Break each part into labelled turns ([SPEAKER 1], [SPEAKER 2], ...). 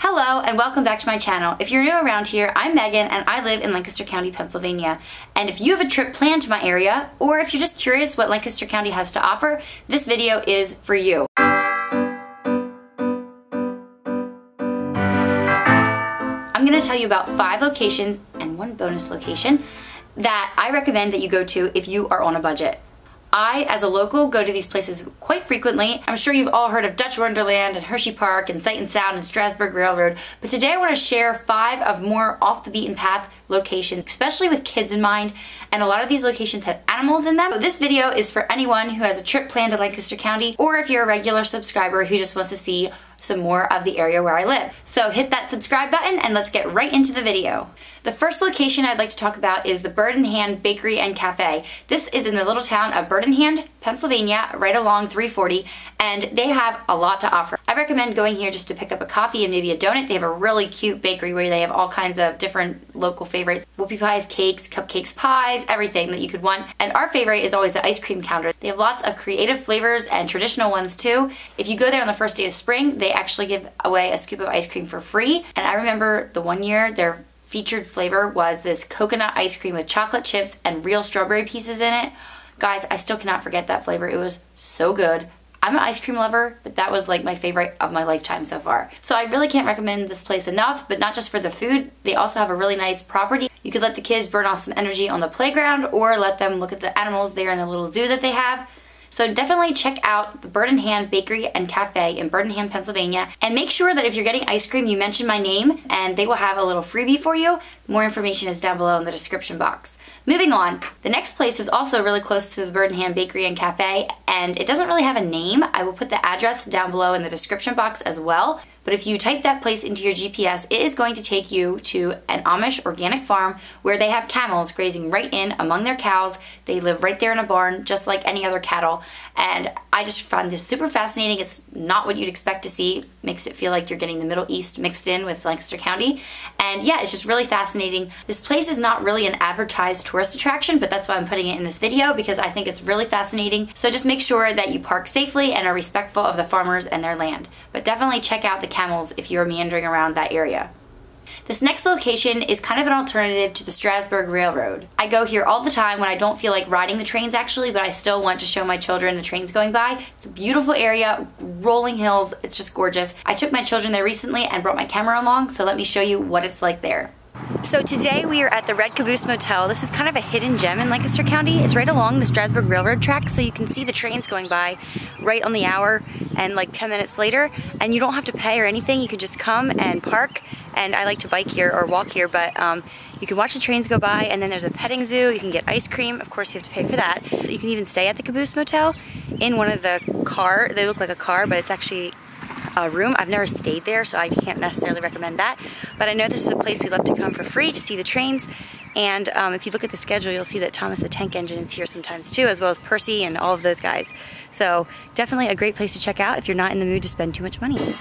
[SPEAKER 1] Hello and welcome back to my channel. If you're new around here, I'm Megan and I live in Lancaster County, Pennsylvania. And if you have a trip planned to my area, or if you're just curious what Lancaster County has to offer, this video is for you. I'm gonna tell you about five locations and one bonus location that I recommend that you go to if you are on a budget. I, as a local, go to these places quite frequently. I'm sure you've all heard of Dutch Wonderland and Hershey Park and Sight and Sound and Strasburg Railroad, but today I want to share five of more off the beaten path locations, especially with kids in mind, and a lot of these locations have animals in them. So this video is for anyone who has a trip planned to Lancaster County, or if you're a regular subscriber who just wants to see some more of the area where I live. So hit that subscribe button and let's get right into the video. The first location I'd like to talk about is the Bird in Hand Bakery and Cafe. This is in the little town of Bird in Hand, Pennsylvania, right along 340, and they have a lot to offer. I recommend going here just to pick up a coffee and maybe a donut. They have a really cute bakery where they have all kinds of different local favorites. Whoopie pies, cakes, cupcakes, pies, everything that you could want. And our favorite is always the ice cream counter. They have lots of creative flavors and traditional ones too. If you go there on the first day of spring, they actually give away a scoop of ice cream for free. And I remember the one year their featured flavor was this coconut ice cream with chocolate chips and real strawberry pieces in it. Guys, I still cannot forget that flavor. It was so good. I'm an ice cream lover, but that was like my favorite of my lifetime so far. So I really can't recommend this place enough, but not just for the food. They also have a really nice property. You could let the kids burn off some energy on the playground or let them look at the animals there in the little zoo that they have. So definitely check out the Bird in Hand Bakery and Cafe in Bird in Hand, Pennsylvania. And make sure that if you're getting ice cream, you mention my name and they will have a little freebie for you. More information is down below in the description box. Moving on, the next place is also really close to the Hand Bakery and Cafe, and it doesn't really have a name. I will put the address down below in the description box as well. But if you type that place into your GPS, it is going to take you to an Amish organic farm where they have camels grazing right in among their cows. They live right there in a barn, just like any other cattle. And I just find this super fascinating. It's not what you'd expect to see. Makes it feel like you're getting the Middle East mixed in with Lancaster County. And yeah, it's just really fascinating. This place is not really an advertised tourist attraction, but that's why I'm putting it in this video because I think it's really fascinating. So just make sure that you park safely and are respectful of the farmers and their land. But definitely check out the camels if you're meandering around that area. This next location is kind of an alternative to the Strasburg Railroad. I go here all the time when I don't feel like riding the trains actually, but I still want to show my children the trains going by. It's a beautiful area, rolling hills, it's just gorgeous. I took my children there recently and brought my camera along, so let me show you what it's like there. So today we are at the Red Caboose Motel. This is kind of a hidden gem in Lancaster County. It's right along the Strasburg Railroad track, so you can see the trains going by right on the hour and like 10 minutes later. And you don't have to pay or anything. You can just come and park. And I like to bike here or walk here, but um, you can watch the trains go by and then there's a petting zoo. You can get ice cream. Of course, you have to pay for that. You can even stay at the Caboose Motel in one of the car. They look like a car, but it's actually uh, room. I've never stayed there, so I can't necessarily recommend that. But I know this is a place we love to come for free to see the trains. And um, if you look at the schedule, you'll see that Thomas the Tank Engine is here sometimes too, as well as Percy and all of those guys. So definitely a great place to check out if you're not in the mood to spend too much money.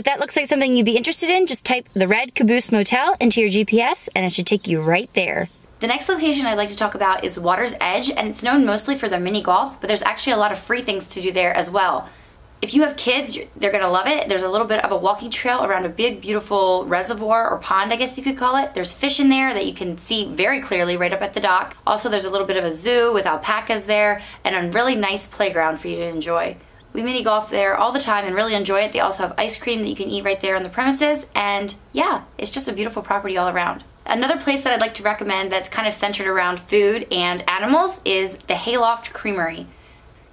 [SPEAKER 1] If that looks like something you'd be interested in, just type the Red Caboose Motel into your GPS and it should take you right there. The next location I'd like to talk about is Water's Edge, and it's known mostly for their mini golf, but there's actually a lot of free things to do there as well. If you have kids, they're gonna love it. There's a little bit of a walking trail around a big, beautiful reservoir or pond, I guess you could call it. There's fish in there that you can see very clearly right up at the dock. Also, there's a little bit of a zoo with alpacas there and a really nice playground for you to enjoy. We mini golf there all the time and really enjoy it. They also have ice cream that you can eat right there on the premises. And yeah, it's just a beautiful property all around. Another place that I'd like to recommend that's kind of centered around food and animals is the Hayloft Creamery.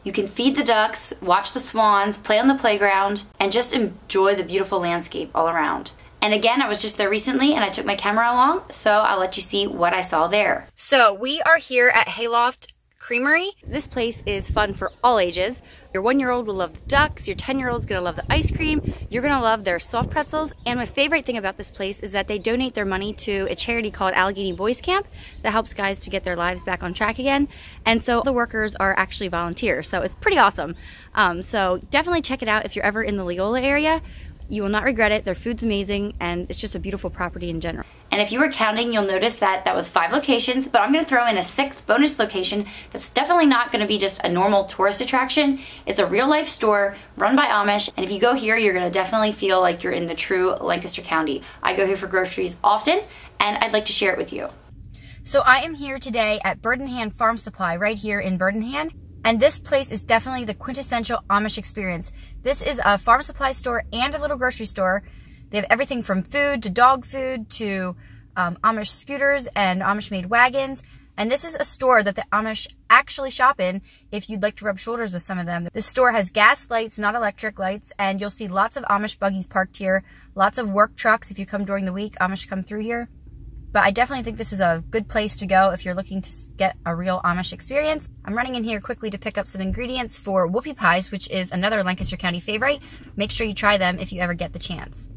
[SPEAKER 1] You can feed the ducks, watch the swans, play on the playground, and just enjoy the beautiful landscape all around. And again, I was just there recently and I took my camera along, so I'll let you see what I saw there. So we are here at Hayloft Creamery. This place is fun for all ages. Your one-year-old will love the ducks, your 10-year-old's gonna love the ice cream, you're gonna love their soft pretzels, and my favorite thing about this place is that they donate their money to a charity called Allegheny Boys Camp that helps guys to get their lives back on track again. And so the workers are actually volunteers, so it's pretty awesome. Um, so definitely check it out if you're ever in the Leola area. You will not regret it. Their food's amazing and it's just a beautiful property in general. And if you were counting, you'll notice that that was five locations, but I'm gonna throw in a sixth bonus location that's definitely not gonna be just a normal tourist attraction. It's a real life store run by Amish, and if you go here, you're gonna definitely feel like you're in the true Lancaster County. I go here for groceries often, and I'd like to share it with you. So I am here today at Bird in Hand Farm Supply right here in Bird in Hand. And this place is definitely the quintessential Amish experience. This is a farm supply store and a little grocery store. They have everything from food to dog food to um, Amish scooters and Amish made wagons. And this is a store that the Amish actually shop in if you'd like to rub shoulders with some of them. This store has gas lights, not electric lights, and you'll see lots of Amish buggies parked here, lots of work trucks. If you come during the week, Amish come through here. But I definitely think this is a good place to go if you're looking to get a real Amish experience. I'm running in here quickly to pick up some ingredients for whoopie pies, which is another Lancaster County favorite. Make sure you try them if you ever get the chance.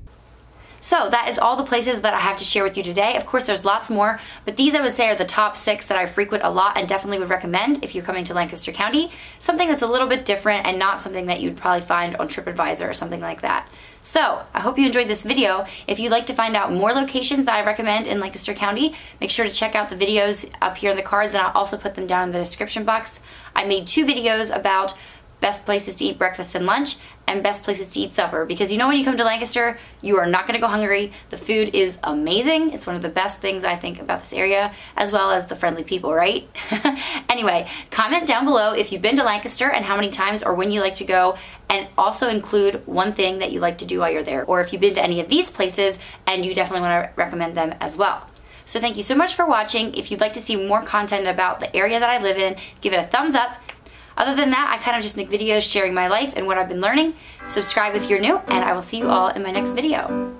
[SPEAKER 1] So that is all the places that I have to share with you today. Of course, there's lots more, but these I would say are the top six that I frequent a lot and definitely would recommend if you're coming to Lancaster County. Something that's a little bit different and not something that you'd probably find on TripAdvisor or something like that. So I hope you enjoyed this video. If you'd like to find out more locations that I recommend in Lancaster County, make sure to check out the videos up here in the cards and I'll also put them down in the description box. I made two videos about best places to eat breakfast and lunch, and best places to eat supper. Because you know when you come to Lancaster, you are not gonna go hungry. The food is amazing. It's one of the best things I think about this area, as well as the friendly people, right? anyway, comment down below if you've been to Lancaster and how many times or when you like to go, and also include one thing that you like to do while you're there, or if you've been to any of these places and you definitely wanna recommend them as well. So thank you so much for watching. If you'd like to see more content about the area that I live in, give it a thumbs up other than that, I kind of just make videos sharing my life and what I've been learning. Subscribe if you're new, and I will see you all in my next video.